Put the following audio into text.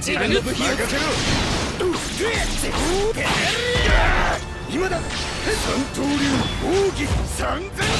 自分の武器をかけろ。今だ三刀流奥義三千